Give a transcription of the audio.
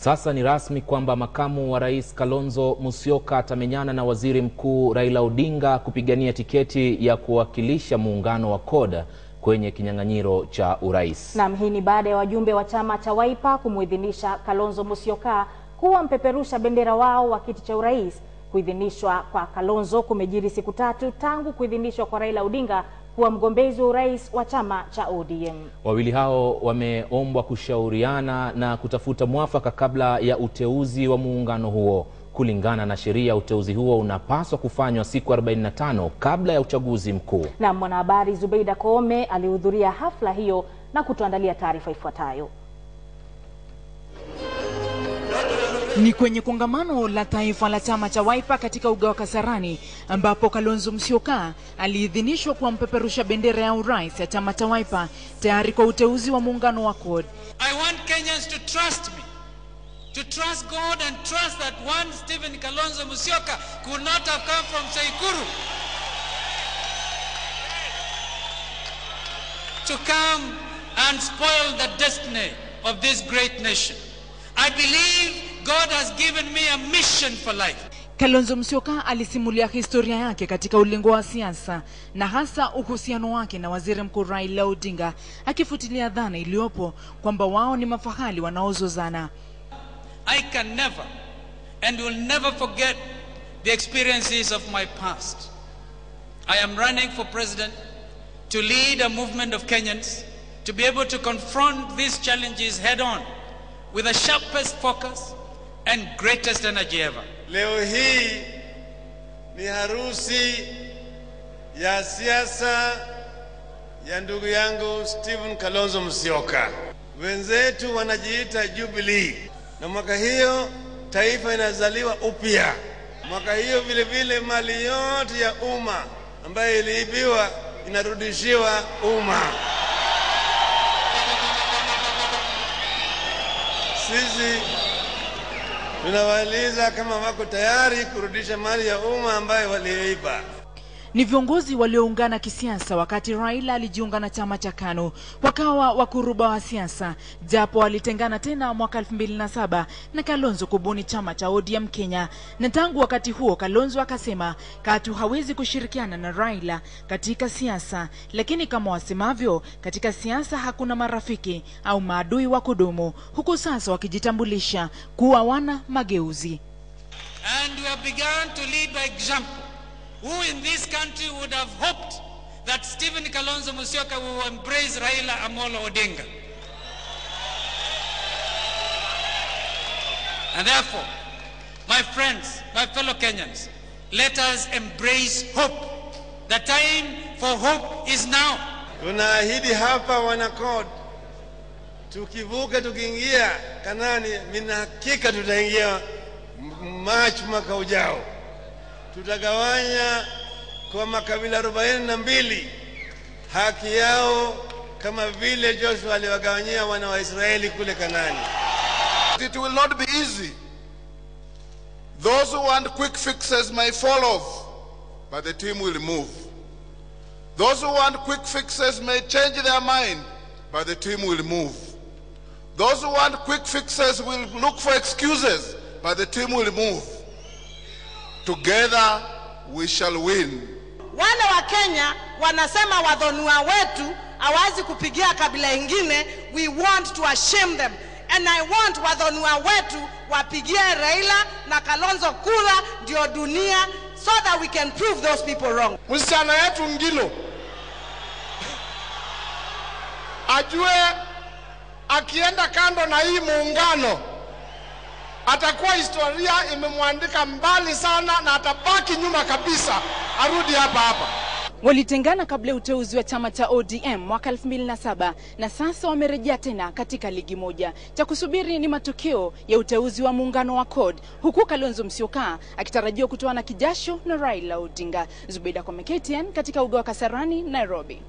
Sasa ni rasmi kwamba makamu wa rais Kalonzo Musyoka atamenyana na waziri mkuu Raila Odinga kupigania tiketi ya kuwakilisha muungano wa CORD kwenye kinyang'anyiro cha urais. Naam, hii ni baada ya wajumbe wa chama cha Wiper kumuidhinisha Kalonzo Musyoka kuwa mpeperusha bendera wao wa kiti cha urais. Kuidhinishwa kwa Kalonzo kumejiri siku tatu tangu kuidhinishwa kwa Raila Odinga kuwa mgombezi wa urais wa chama cha ODM. Wawili hao wameombwa kushauriana na kutafuta mwafaka kabla ya uteuzi wa muungano huo. Kulingana na sheria, uteuzi huo unapaswa kufanywa siku 45 kabla ya uchaguzi mkuu. Na mwanahabari Zubeida Koome alihudhuria hafla hiyo na kutuandalia taarifa ifuatayo. Ni kwenye kongamano la taifa la chama cha Wiper katika uga wa Kasarani ambapo Kalonzo Musyoka aliidhinishwa kuwa mpeperusha bendera ya urais ya chama cha Wiper tayari kwa uteuzi wa muungano wa CORD. I want Kenyans to trust me, to trust God and trust that one Stephen Kalonzo Musyoka could not have come from Saikuru to come and spoil the destiny of this great nation. I believe God has given me a mission for life. Kalonzo Musyoka alisimulia historia yake katika ulingo wa siasa na hasa uhusiano wake na waziri mkuu Raila Odinga, akifutilia dhana iliyopo kwamba wao ni mafahali wanaozozana. I can never and will never forget the experiences of my past. I am running for president to lead a movement of Kenyans to be able to confront these challenges head on with the sharpest focus and greatest energy ever. Leo hii ni harusi ya siasa ya ndugu yangu Stephen Kalonzo Musyoka. Wenzetu wanajiita Jubilee, na mwaka hiyo taifa inazaliwa upya. Mwaka hiyo vile vile mali yote ya umma ambayo iliibiwa inarudishiwa umma. Sisi tunawauliza kama wako tayari kurudisha mali ya umma ambayo walioiba. Ni viongozi walioungana kisiasa wakati Raila alijiunga na chama cha KANU, wakawa wakuruba wa siasa, japo walitengana tena mwaka 2007 na Kalonzo kubuni chama cha ODM Kenya. Na tangu wakati huo Kalonzo akasema katu hawezi kushirikiana na Raila katika siasa, lakini kama wasemavyo, katika siasa hakuna marafiki au maadui wa kudumu, huku sasa wakijitambulisha kuwa wana mageuzi. And we begun to lead by example. Who in this country would have hoped that Stephen Kalonzo Musyoka will embrace Raila Amolo Odinga? And therefore, my friends, my fellow Kenyans, let us embrace hope. The time for hope is now. Tunaahidi hapa wanakod, tukivuka tukiingia Kanani, mina hakika tutaingia Machi mwaka ujao tutagawanya kwa makabila arobaini na mbili haki yao kama vile Joshua aliwagawanyia wana wa Israeli kule. It will not be easy. Those who want quick fixes may fall off, but the team will move. Those who want quick fixes may change their mind, but the team will move. Those who want quick fixes will look for excuses, but the team will move. Together we shall win. Wale wa Kenya wanasema wadhonua wetu hawezi kupigia kabila ingine. We want to ashame them and I want wadhonua wetu wapigie Raila na Kalonzo kura ndio dunia, so that we can prove those people wrong. Msichana yetu Ngilo ajue akienda kando na hii muungano atakuwa historia imemwandika mbali sana na atabaki nyuma kabisa, arudi hapa hapa. Walitengana kabla ya uteuzi wa chama cha ODM mwaka 2007 na sasa wamerejea tena katika ligi moja. Cha kusubiri ni matokeo ya uteuzi wa muungano wa CORD, huku Kalonzo Musyoka akitarajiwa kutoana kijasho na Raila Odinga. Zubeida kwa KTN katika uga wa Kasarani, Nairobi.